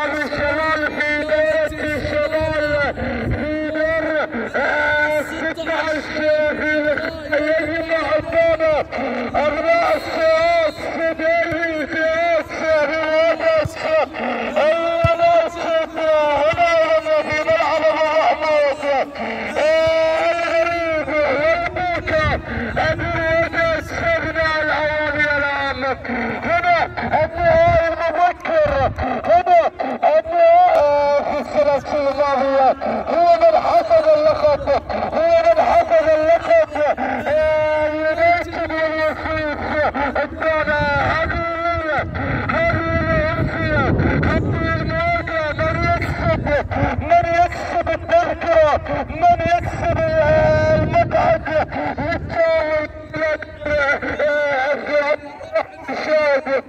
الشمال في دورة الشمال. في دور آه، 16 في يجمع قدامه أبناء السياس في ديري سياس في وادس الناس هنا هنا في ملعب أبو محمود آه، الغريب والبوكا أبو وادس أبناء العوامي العام هنا النهائي المبكر هنا النهائي في الماضية هو من حصد اللقب هو من حصد اللقب اليونايتد والوصيف الثاني هذه هذه الأمسية هذه المواجهة من يكسب من يكسب التذكرة من يكسب المقعد للتاول الشاهد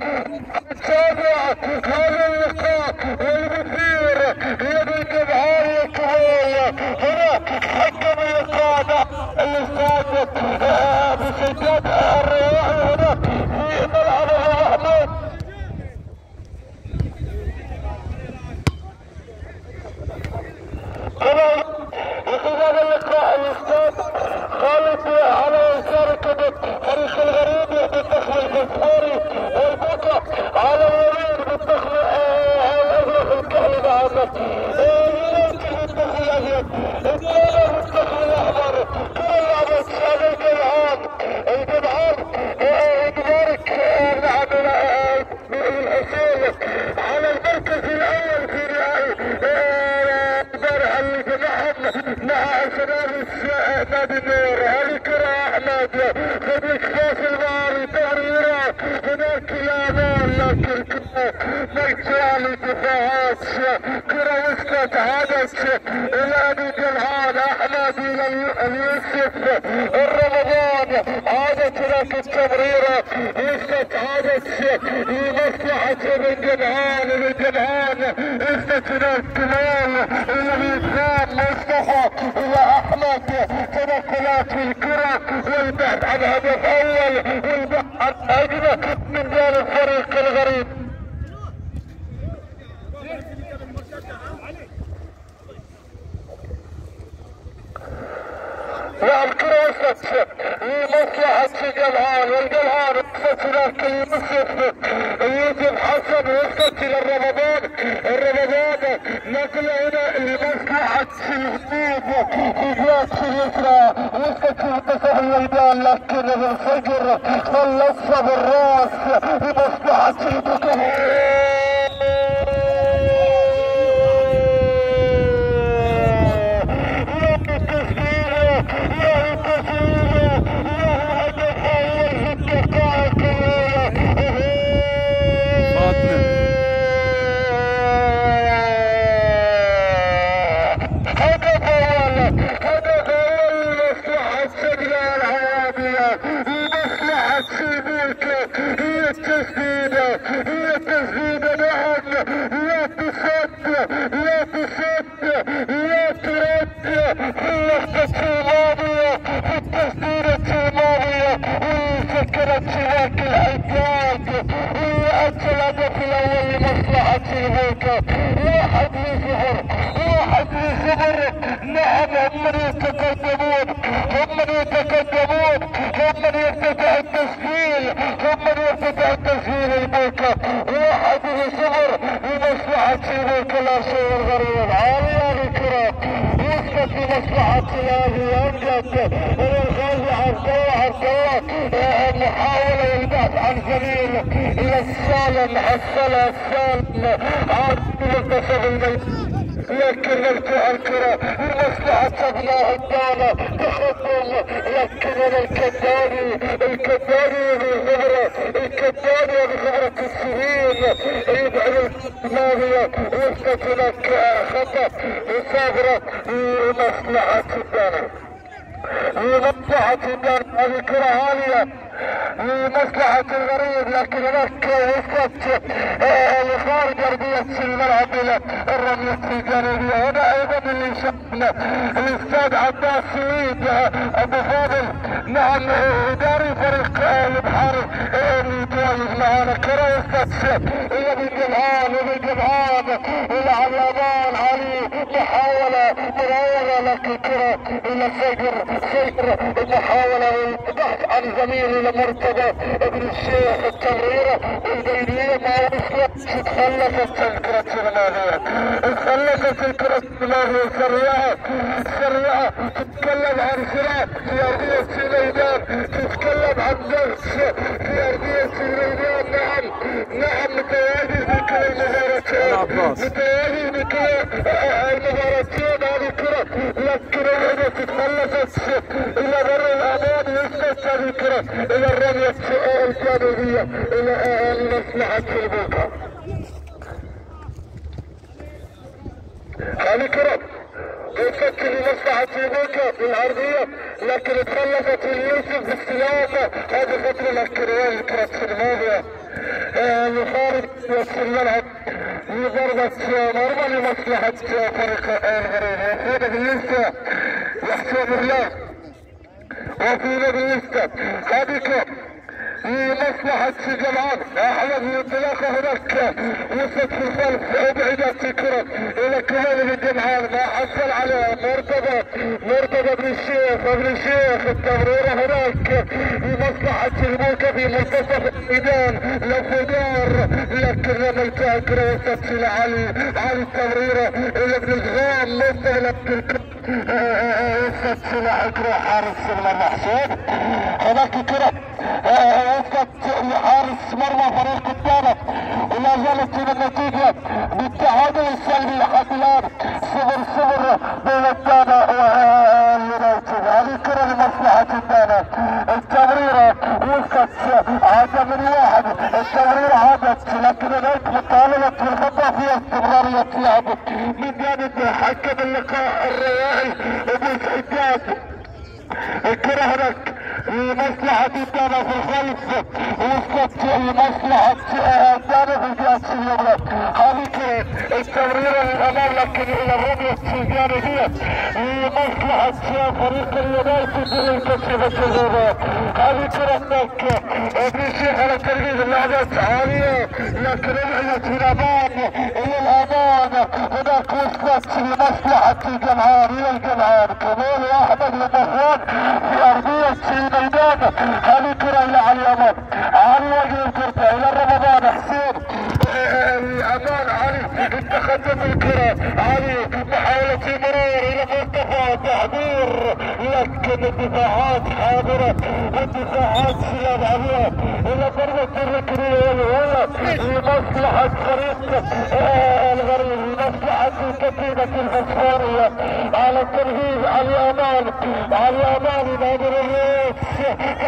تابع هذا اللقاء والمثير يد الجمهورية الكبيرة هنا حكم اللقاء الاستاذ بسجاد الرياحي هنا في ملعب ابو محمود هنا لخلال اللقاء الاستاذ خالد على يسار كبد فريق الغريب بالدخل الفسفوري والبوكا على اليمين بالدخل الازرق الكحلي عامة يمكن بالدخل الابيض الثاني بالدخل الاحمر كل لعبة هذا الجمعان الجمعان يبارك نعم الحصول على المركز الأول في نهائي امبارح اللي جمعهم مع شباب نادي النور هذه كرة احمد خذ فاصل ماري تغريرة هناك لا مال لكن كرة مجال دفاعات كرة وصلت عادت إلى جلعان احمد اليوسف الرمضان عادت لك التمريرة وصلت عادت لمصلحة جدعان بن جدعان وصلت إلى الكمال مصطفى إلى احمد تنقلات الكرة والبحث عن هدف اول والبحث عن هجمة من جانب فريق الغريب. والكرة وصلت لمصلحة جلعان والجلعان وصلت لك يوسف يوسف حسن وصلت إلى الرمضان الرمضان نقل هنا لمصلحة الهبوب في جهة اليسرى وصلت لمنتصف الميدان لكن الفجر خلصها بالراس لمصلحة فاطمة هدف اول هدف اول لمصلحة سجل العوامية لمصلحة سيبوك هي التسديدة هي التسديدة نعم لا تصد لا تصد لا ترد في اللحظة الماضية في التسديدة الماضية وسكرت شباك الحجاج وأدى الهدف الأول لمصلحة سيبوك واحد لصفر واحد لصفر نعم هم من يتقدمون هم من يتقدمون هم من يفتتح التسجيل هم من يفتتح واحد لصفر لمصلحة سيبوك الأرشيف الغريب عالية الكرة وصلت لمصلحة الأهلي أمجد والغازي عبد الله عبد الله محاولة للبحث عن زميل إلى السالم حصلها السالم عاد منتصف الميدان لكن ارتفع الكرة لمصلحة ابناء الدولة لكن الكداني الكداني بخبرة الكداني بخبرة السنين. يبعد الماضية وصلت لك خطأ وصابرة لمصلحة الدولة لمصلحة الدولة هذه كرة عالية لمصلحة الغريب لكن هناك وصلت لخارج ارضية الملعب إلى الرمية الجانبية هنا أيضا اللي شفنا الاستاذ عباس سويد آه، أبو فاضل. نعم إداري فريق البحر الروايز معانا كرة وفتشة إلى بن جمعان إلى علمان علي. محاولة مراوغة لكن كرة إلى فجر فجر المحاولة والبحث عن زميل إلى مرتضى ابن الشيخ التمريرة البينية ما وصلت تخلصت الكرة الماضية تخلصت الكرة الماضية سريعة. سريعة. تتكلم عن سرعة في أرضية سليمان. تتكلم عن درس في أرضية سليمان. نعم. نعم متواجد بكل المباراتين. متواجد بكل المباراتين. هذه كرة لكن هنا تتخلصت. إلى بر الأمان يسقط هذه الكرة إلى الرمية الجانبية إلى مصلحة البوكا. هذه كرة بيفكر لمصلحة بوكا في العرضية لكن تخلصت اليوسف باستلامة هذه فترة الكروان الكرة الماضية. يخالف وسط الملعب لضربة مرمى لمصلحة فريق الغريب وفي بالنسبة يحسب الله. وفي بالنسبة هذه لمصلحة جمعان احمد الانطلاقة هناك وصلت في الخلف ابعدت الكرة إلى كمال بن ما حصل على مرتضى مرتضى بن الشيخ ابن الشيخ التمريرة هناك لمصلحة الموكة في منتصف الميدان لفدار لكن رميتها الكرة وصلت إلى علي التمريرة إلى ابن الغام مستهلك إلى الكرة حارس المحسوب هناك كرة وصلت لحارس مرمى فريق قدامه ولا زالت النتيجة بالتعادل السلبي حتى الآن صفر صفر بين الدانا واليونايتد هذه كرة لمصلحة الدانا التمريرة عادة من واحد التمريرة عادت لكن اليونايتد طالبت بالخطأ في استمرارية لعب من جانب حكم اللقاء الرياحي ابو سعداد الكرة هناك لمصلحة الدانا في الخلف وصلت لمصلحة الدانا في الجهة اليمنى هذه كرة التمريرة للأمام لكن إلى الرمية الجانبية لمصلحة فريق اليونايتد للكشف الجزيرة هذه كرة ابن الشيخ على تركيز اللعبات عالية. لكن ابعدت إلى الأمام إلى الأمان. هناك وصلت لمصلحة الجمعان إلى الجمعان كمال أحمد المهوان في أرضية الميدان هذه كرة إلى علي أمان علي وجه الكرة إلى رمضان حسين. اتخذت الكرة. علي محاولة مرور إلى مصطفى تحضير. لكن الدفاعات حاضرة. والدفاعات سلام عليها إلى ضربة الركنية. لمصلحة فريق الغريب لمصلحة كتيبة الفسفورية على التنفيذ على أمان على أمان نادر الرئيس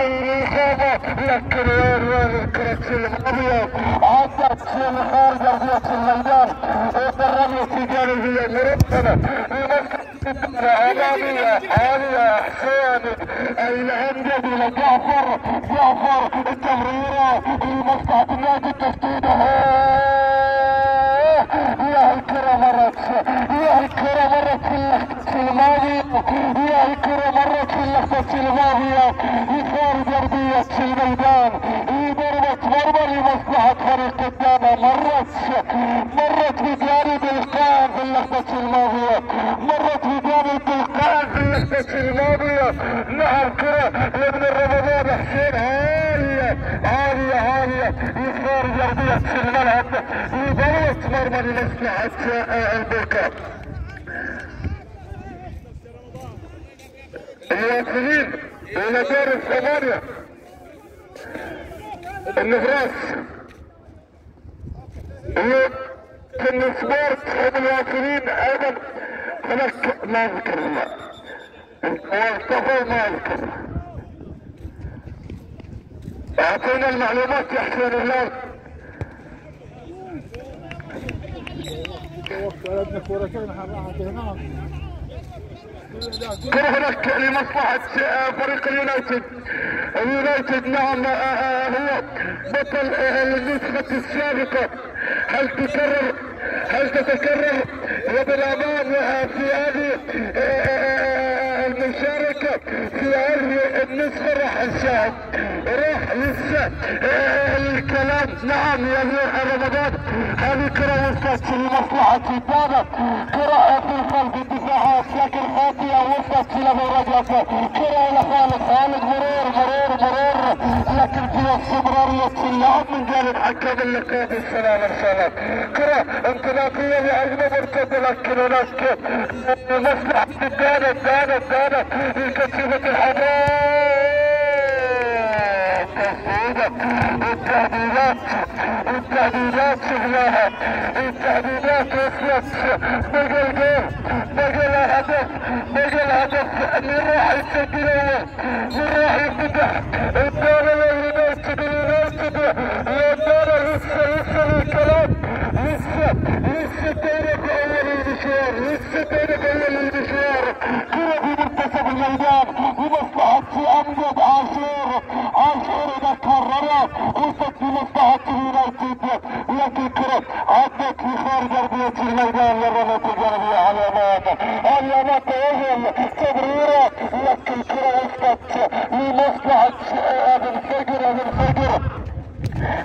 الإصابة لكن الكرة الماضية عدت لخارج أرضية الميدان والرمية في جانبية مرتبة أمامية عالية حسين الهندد إلى جعفر التمريرة لمصلحة النادي تسديدها يا الكرة مرت يا الكرة مرت في اللحظة الماضية يا الكرة مرت في اللحظة الماضية لخارج أرضية الميدان ضربة مرمى لمصلحة فريق قدامه مرت مرت بجانب القائم في اللحظة الماضية مرت بجانب القائم في اللحظة الماضية. نعم كرة لابن الرمضان حسين عالية عالية عالية لخارج أرضية الملعب. لضربة مرمى لمصلحة البركات الواصلين إلى دار الثمانية. النفراس يمكن سبورت هم الواصلين أيضا هناك ما ذكر الله مصطفى ما ذكر أعطينا المعلومات يا حسين الله ولدنا كورتين هناك كرة هناك لمصلحة فريق اليونايتد. اليونايتد نعم هو بطل النسخة السابقة. هل تكرر؟ هل تتكرر؟ وبالأمان في هذه المشاركة في هذه النسخة راح الشاهد. راح لسه آه، الكلام. نعم يا رمضان هذه كرة وصلت لمصلحة الدابة كرة في خلق الدفاعات لكن خاطئة وصلت إلى مراجعة كرة إلى خالد خالد مرور مرور مرور. لكن في استمرارية اللعب من جانب حكام اللقاء بالسلام السلام. كرة انطلاقية لأجل مرتد لكن هناك مصلحة الدانة الدانة الدانة لكتيبة الحضارة التهديدات التهديدات شفناها التهديدات وصلت بقى الجول بقى الهدف بقى الهدف من راح يسجل اول من راح يفتح الدولة اليونايتد اليونايتد يا الدولة لسه لسه الكلام لسه لسه الدولة في اول المشوار لسه الدولة في اول المشوار كرة في منتصف الميدان لمصلحة امجد عاشور عاشور اذا كررت وصلت لمصلحة اليونايتد لكن كرة عدت في خارج ارضية الميدان للرمية الجانبية على اليمامة اليمامة وهم تمريرة لكن كرة وصلت لمصلحة ابن فجر ابن فجر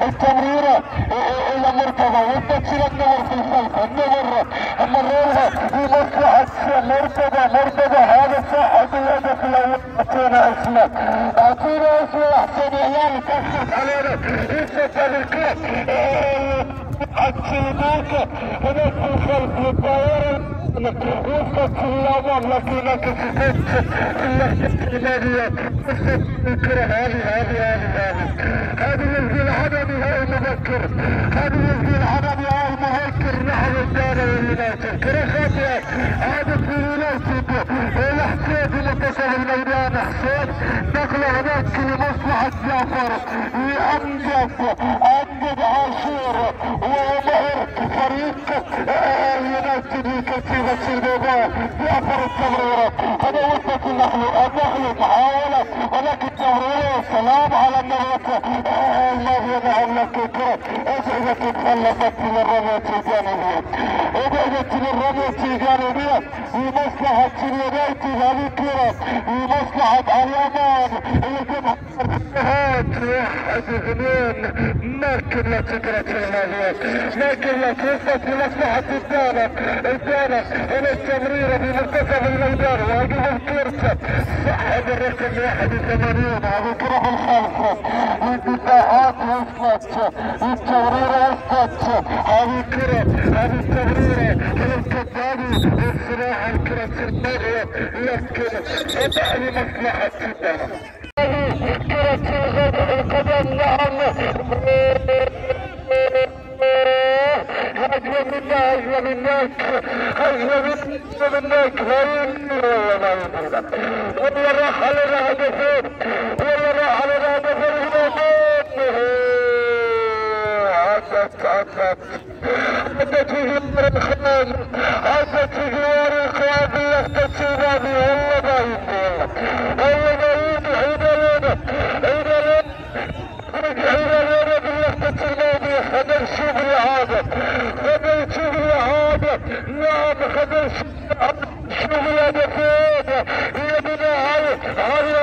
التمريرة إلى مرتضى وادت إلى النمر في الخلف النمر مررها لمصلحة مرتضى مرتضى هذا صاحب الهدف الأول اعطينا اسمه اعطينا اسمه احسن عيال كفت علينا السلماكة هناك في الخلف للطائرة وصلت في الامام لكنك هذه هذه هذه هذه يلقي العدم هاي مذكر هذه يلقي العدم هاي مذكر نحو الدار واليونايتد كرة خاطئة عادت في منتصف الميدان نقلة هناك لمصلحة جعفر. لأمجد أمجد عاشور. ومهر فريق اليونايتد لكتيبة البيضاء جعفر التمريرة. هذا وصلت النخل النخل محاولة ولكن تمريرة والسلام على النهاية الماضية نعم لك كرة أسعدت تخلصت من الرمية الجانبية من الرمية الجانبية لمصلحة اليونايتد هذه الكرة جمع هات واحد اثنين ما كنا تكرة الماضية ما كنا وصلت لمصلحة الدانة الدانة هنا التمريرة في منتصف الميدان واجب الكرة صاحب الرقم 81 هذه كرة الخلف الدفاعات وصلت التمريرة وصلت هذه كرة هذه التمريرة هي الكذابي الصراحة الكرة الماضية لكن تبع لمصلحة الدانة كرة القدم نعم هجوة منا هجوة منك منا منك يمكن والله ما يمكن والله راح علينا هدفين والله راح علينا عدت عدت في جوار الخان عدت في جوار الخان بلفتة شبابي والله ما يمكن والله ما يمكن عيد الولد عيد الولد عيد الولد بلفتة الماضي خذ نشوف الإعادة خذ نشوف الإعادة نعم خذ نشوف الهدفين يا بناء على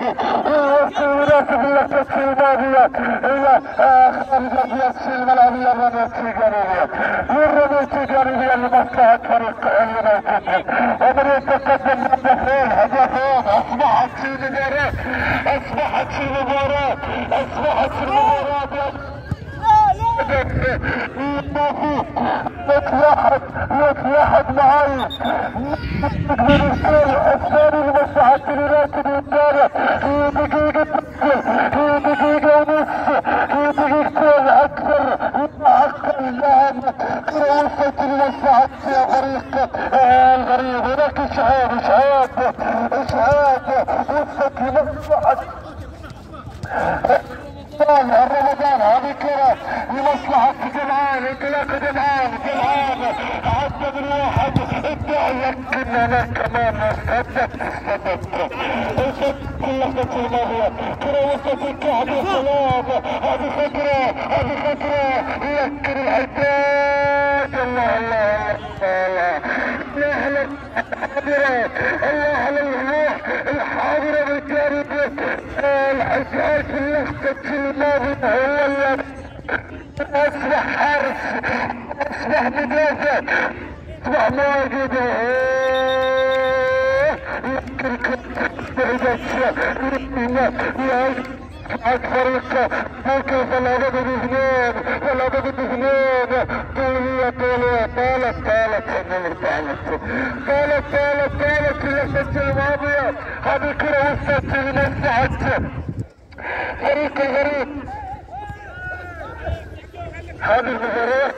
السلامي في السليم والسيولات في اللفة في مباراة يتلاحد يتلاحد معي من الشارع الثاني لمصلحة اليونايتد والدارة في دقيقة في دقيقة ونص في دقيقتين أكثر حق اللاعب وصلت لمصلحة فريق الغريب هناك إشعاد إشعاد إشعاد وصلت لمصلحة رمضان رمضان هذه كرة لمصلحة جمعان انطلاق جمعان جمعان عدى من واحد ادعي يمكن أنا كمان صدقت صدقت اللحظة الماضية كرة وسط الكعب يا سلام هذه خطرة هذه خطرة يمكن العداد الله الله الله الله على الحاضرة الله على الروح الحاضرة. الحجاج اللحظة الماضية هو اللي اصبح حارس اصبح مدافع اصبح لكن كنت بعد فريق ممكن فلا بد باثنين فلا بد باثنين طولية طولية طالت طالت النمر طالت طالت طالت طالت في اللحظة الماضية. هذه الكرة وصلت لمصلحة فريق الغريب هذه المباريات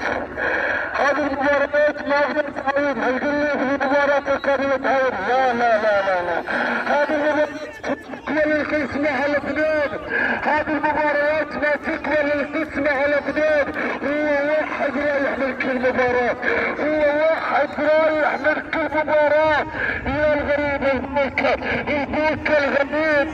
هذه المباريات ما فيها تعويض هل قلنا في المباراة القادمة تعويض؟ لا لا لا لا هذه المباريات تكمل القسمة على اثنين هذه المباريات ما تكمل القسمة على اثنين هو واحد رايح من كل مباراة. هو واحد رايح من كل مباراة. يا الغريب البوكا البوكا الغريب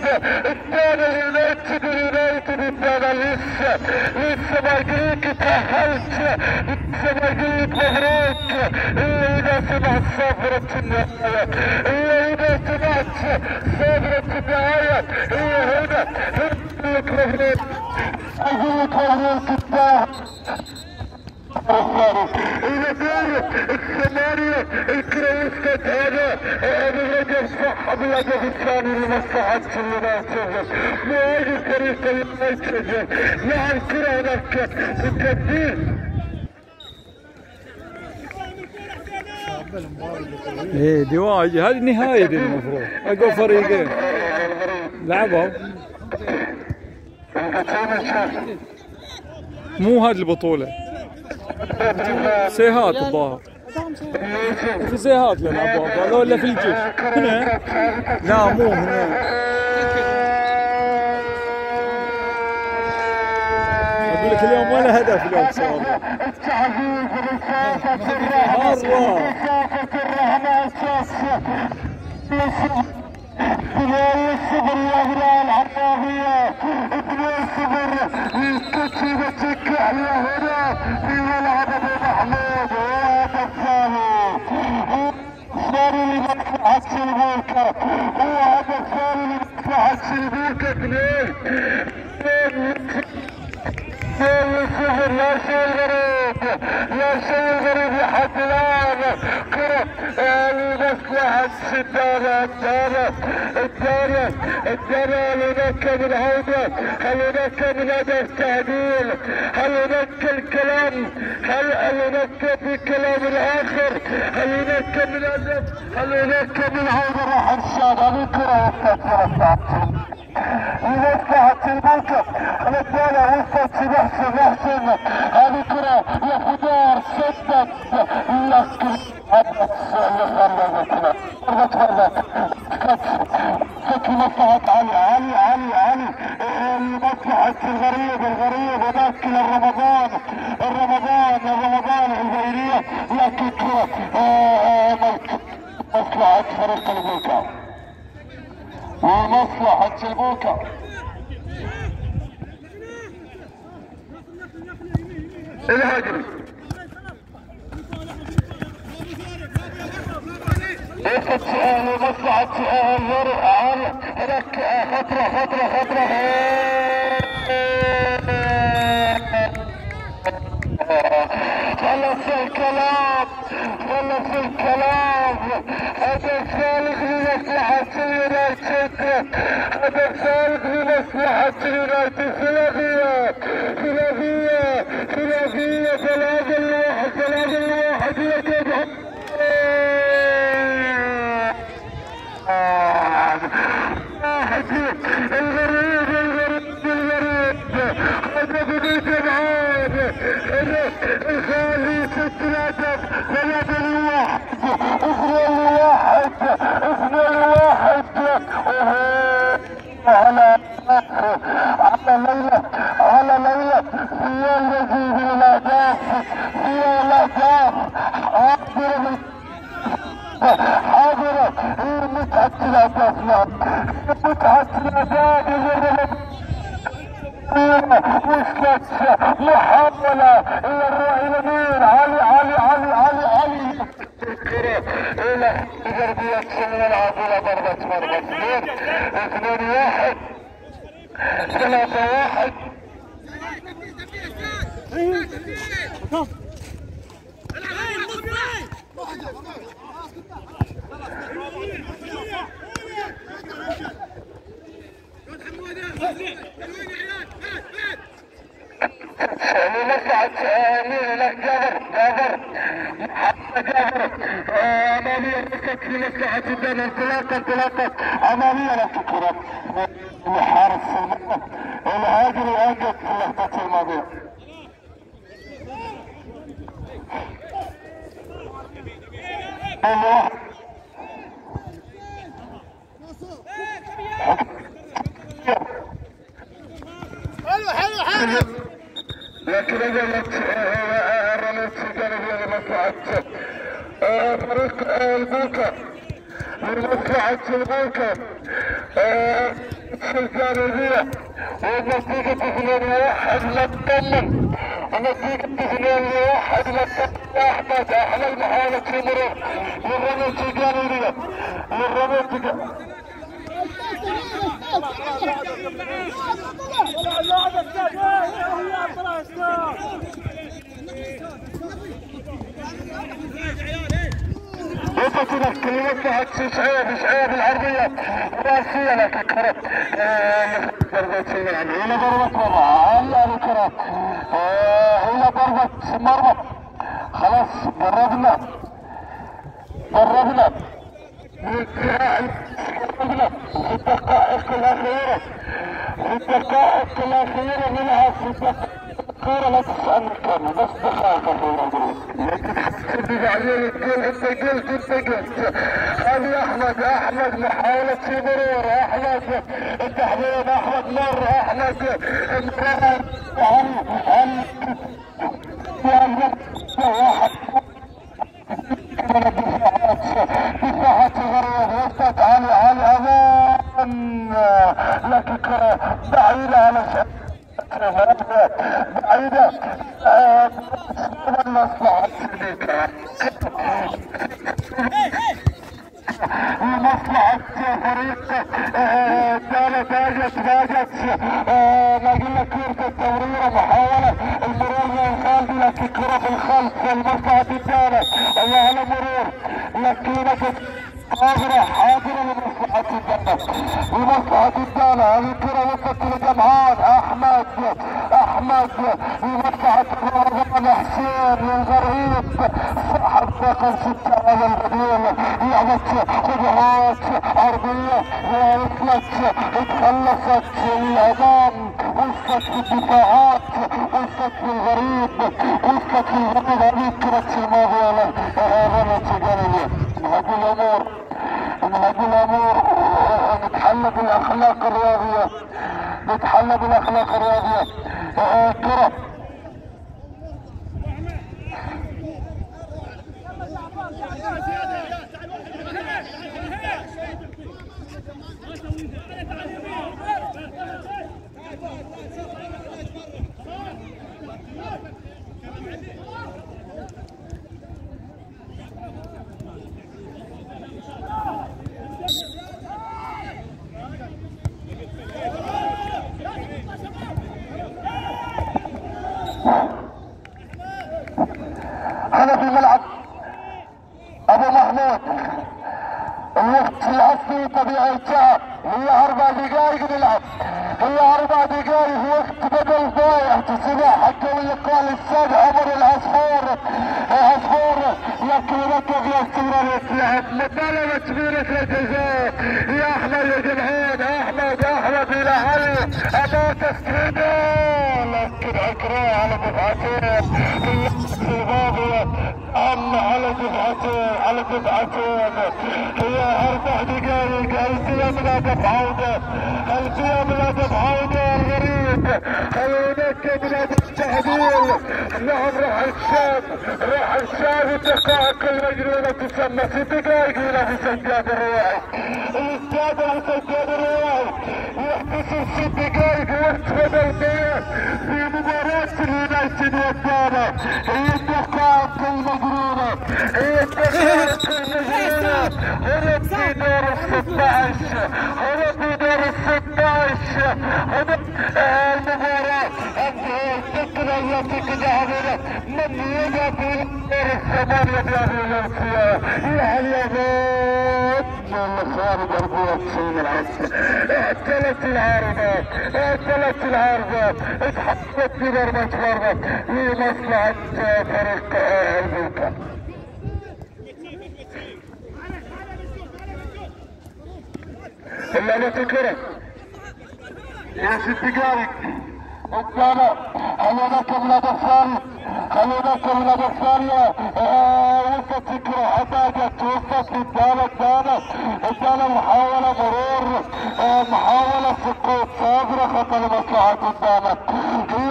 الثاني اليونايتد اليونايتد الثاني لسه. لسه ما قريت تأهلت. لسه ما قريت مبروك. إلا إذا سمعت صافرة النهاية. إلا إذا سمعت صافرة النهاية هي هنا هنا أقول مبروك الدار إذا كانت الثمانية الكرويستات هذا هذا رجل صح بالهدف الثاني لمصلحة اليونايتد مواجه فريق اليونايتد مع الكرة هناك بالتسديد إيه دي واجهه هذه النهايه دي المفروض. أقوى فريقين. لعبوا. مو هذه البطولة. سيهات الظاهر. في سيهات هذول ولا في الجيش. هنا لا مو هنا أقول لك اليوم ولا هدف اليوم صار الرهبة أساس اثنين صفر يا هلال عطاهية اثنين صفر كتيبة الكحلة هنا في ملعب ابو محمود وهذا الثاني الثاني لمصلحة سلبوكا وهذا الثاني لمصلحة سلبوكا اثنين سهر يا شيء غريب يا شيء غريب يا حد الان كرة المصلحة الدارة الدارة الدارة الدارة هل هناك من عودة هل هناك من هدف تعديل هل هناك الكلام هل هناك في كلام اخر هل هناك من هدف هل هناك من عودة راح ارشاد هذه كرة وصلت لمصلحة الموقف الثانية وصلت في محسن هذه كرة يا خضار سدد لكن هدت خرجت خرجت فك مصلحة علي علي علي علي مصلحة الغريب الغريب هناك الرمضان الرمضان الرمضان الجزائرية لكن كرة مصلحة فريق الموقف ومصلحة سلبوكا الهجري وقت مصلحة عن هناك خطرة خطرة خطرة خلص الكلام خلص الكلام هذا صالح لمصلحة اليونايتد هذا صالح لمصلحة اليونايتد ثلاثية ثلاثية ثلاثية ثلاثة الواحد ثلاثة الواحد يجب واحد الغريب الغريب الغريب هذا بدي جمعان خلي ثلاثة ثلاثة لواحد اثنين لواحد اثنين لواحد على على ليلى على ليلى سيال يزيد الأهداف في الأهداف حاضرة من حاضر هي متعة الأهداف متعة الأهداف وصلت محاولة إلى الراعي اليمين علي علي علي علي علي إلى جربية الملعب إلى ضربة مرمى اثنين اثنين واحد ثلاثة واحد لمصلحة أمامية مسك في مصلحة الدم انطلاقة انطلاقة أمامية لا الحارس المرمى الهاجري أنجز في اللحظة الماضية الله حلو حلو حلو لكن ظلت رميت جانبية لمصلحة فريق البوكا لمصلحة البوكا في الجانبية والنتيجة اثنين واحد لا تطمن النتيجة اثنين واحد لا احمد أحلى محاولة في مرور للرمية الجانبية للرمية شعيب شعيب العرضية راسية هلا الكرة ضربة خلاص قربنا قربنا الدقائق الأخيرة الدقائق الأخيرة منها في الأخيرة لا تسألني كم بس دقائق أخيرة حسب بعدين الجول انت قلت انت قلت هذه احمد احمد محاولة مرور احمد التحضير احمد مر احمد المرور هل هل واحد دفاعات غريب وسط علي علي لكن كرة بعيدة على بعيدة المصلحة لمصلحة فريق دالة باجت باجت نقول لك كرة التمريرة محاولة كرة في الخلف لمصلحة الدالة الله على مرور. لكنك حاضرة حاضرة لمصلحة الدالة لمصلحة الدالة الكرة وصلت لجمعان أحمد أحمد. لمصلحة رمضان حسين للغريب صاحب رقم ستة هذا البديل. لعبة قدرات عرضية وصلت اتخلصت الأمام وصلت الدفاعات هذه الأمور نتحلى بالأخلاق الرياضية. نتحلى بالأخلاق الرياضية كرة هذا في الملعب ابو محمود الوقت الاصلي طبيعي انتهى هي أربع دقائق نلعب هي أربع دقائق وقت بدل ضايع تسمع حتى اللقاء الاستاذ عمر العصفور عصفور لكن ركب لاستمرارية اللعب مطالبة كبيرة الجزاء يا احمد يا جمعين احمد احمد إلى علي ابو تسديده لكن اكراه على دفعتين في الماضية اما على دفعتين هي أربع دقائق. القيم لا دفع عودة القيم لا عودة الغريب. هناك بلاد التعديل نعم راح الشام. راح الشام الدقائق المجنونة تسمى في دقائق إلى في سجاد الرواعي الاستاذ السجاد الرواعي يختصر ست بدل ضيق في مباراة اليونايتد والدانا هي الدقائق المجنونة هي الدقائق المجنونة هرب في دور ال 16 هرب في دور ال 16 هرب المباراة الفكرة التي يجب في دور الثمانية بهذه الأمثلة يا من خارج أرضية سين العسل اعتلت العارضة اعتلت العارضة اتحطت في ضربة لمصلحة فريق البلكان اللعبة الكرة يا ست دقائق قدامه هل من الثاني هل من الثانية وصلت فكرة. حتاجت وصلت قدام قدامه قدام محاولة مرور. آه، محاولة سقوط. صادرة لمصلحة قدامه هي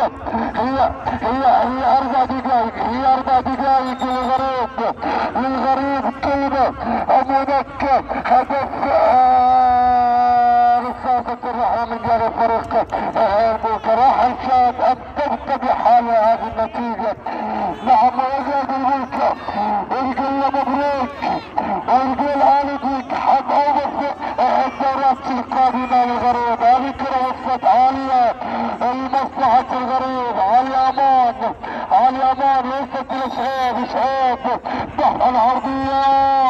هي هي هي أربع دقائق. هي أربع دقائق للغريب للغريب كلمة هدف آه، رصاصة الرحمة من جانب فريق. راح الشاب بحالها هذه النتيجة نعم وزاد الملكة ونقول له مبروك ونقول هاني حق اوبس الدورات القادمة للغريب هذه كرة وصلت عالية لمصلحة الغريب على الامان على الامان وصلت لشعيب شعيب تحت العرضية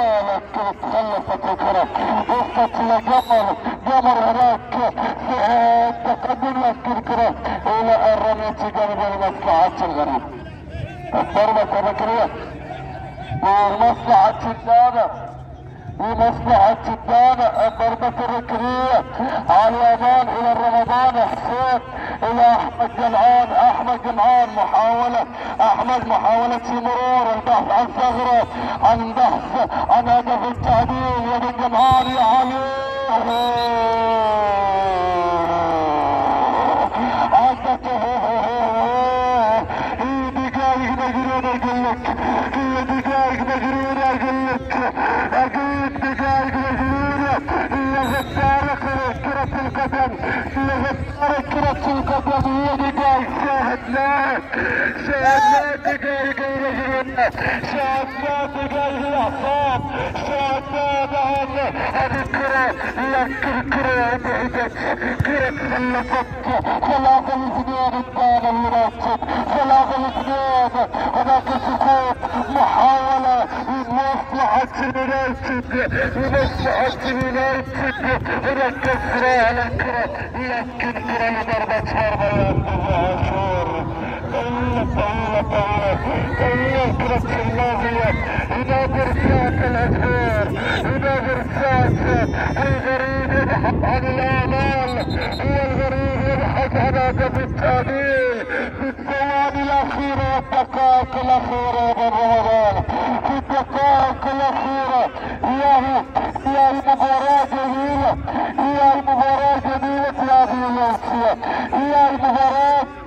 تخلصت الكرة وصلت لقمر قمر هناك تقدم لك الكرة إلى الرمية جانب لمصلحة الغريب الضربة الركنية ومصلحة الدابة لمصلحة الدابة الضربة الركنية على اليابان إلى الرمضان حسين إلى أحمد جمعان أحمد جمعان محاولة أحمد محاولة مرور البحث عن ثغرة عن بحث عن هدف التعديل يا جمعان يا علي. عدته. هي دقايق أقول لك. هي دقايق أقول لك. دقايق مجنونة كرة القدم. هي غسالة كرة القدم هي دقايق شاهدناها شاهدنا دقايق مجنونة شاهدنا دقايق الاعصاب شاهدنا بعد هذه الكرة لكن الكرة بعدت كرة خلصت ثلاثة الاثنين قدام اليونايتد ثلاثة الاثنين هناك سقوط محاولة لمصلحة اليونايتد لمصلحة اليونايتد هناك كسرة على الكرة لكن كرة لضربة مرمى يا أبو عاشور الكرة الماضية إلى برسات الأزهار إلى برسات الغريب يبحث عن الآمال هو الغريب يبحث عن هدف التعديل في الثواني الأخيرة والدقائق الأخيرة يا رمضان في الدقائق الأخيرة هي هي المباراة جميلة هي المباراة جميلة في هذه الأمسية هي المباراة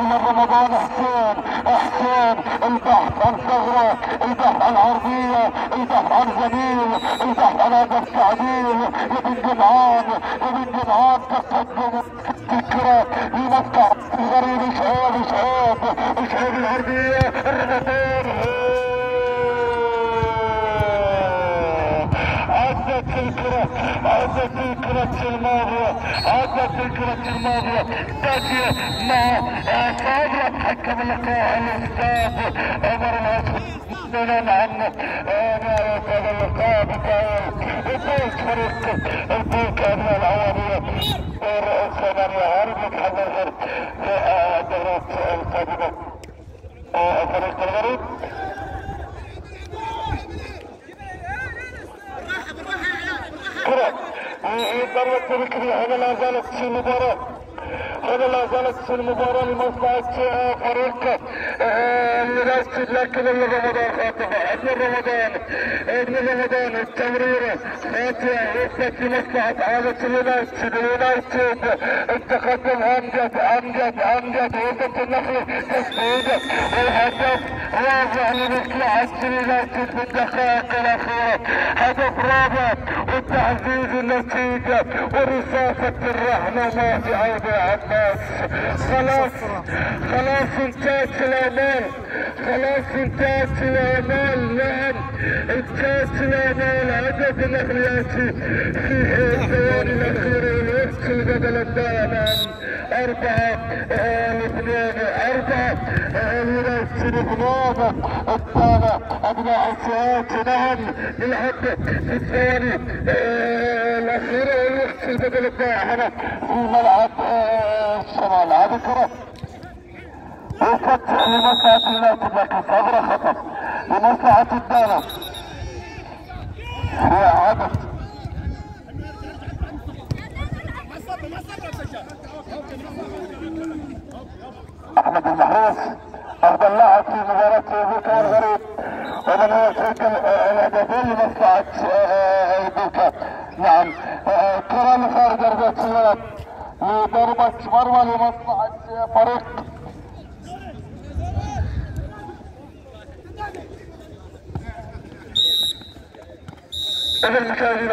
إلى الرمضان حسين حسين البحث عن ثغره البحث عن عرضيه البحث عن زميل البحث عن هدف تعديل يا بن جمعان يا بن جمعان تقدم الكرة لمصلحة الغريب شعيب شعيب شعيب العربية الرمضان عدت الكرة عدت الكرة الماضية عدت الكرة الماضية تاتي مع صابرة حكم اللقاء الاستاذ عمر العصر نعلن عنه نهاية هذا اللقاء بفوز فريق البوك أبناء العوامية ورئيس ثمانية هارب متحضر في الدورات القادمة فريق الغريب كرة ضربة ركنية هنا لا زالت في المباراة هنا لا زالت في المباراة لمصلحة فريق المسجد لكن ابن رمضان خاطفه ابن رمضان ابن رمضان التمريره خاطئه وصلت لمصلحه عاده اليونايتد اليونايتد. التقدم أمجد أمجد. امجد وصلت النخله تسديده والهدف رابع لمصلحه اليونايتد بالدقائق الاخيره هدف رابع وتعزيز النتيجه ورصاصه الرحمه ما في عود عباس خلاص خلاص انتهت الامال خلاص انتهت الامال نعم انتهت الامال هدف الاخلياتي في الدائم أربعة الاثنين أربعة اليونايتد بنابة الثانية أبناء الفئات نعم نلعب في الثواني الأخيرة والوقت البدل الدائم هنا في ملعب الشمال هذه كرة وفتح لمصلحة اليونايتد لكن ثغرة خطر لمصلحة الدولة هي أحمد المحروس افضل لاعب في مباراة بوكا الغريب ومن هو يسجل الهدفين لمصلحة بوكا نعم. كرة لخارج ضربة الملعب لضربة مرمى لمصلحة فريق. إذا المشاهدين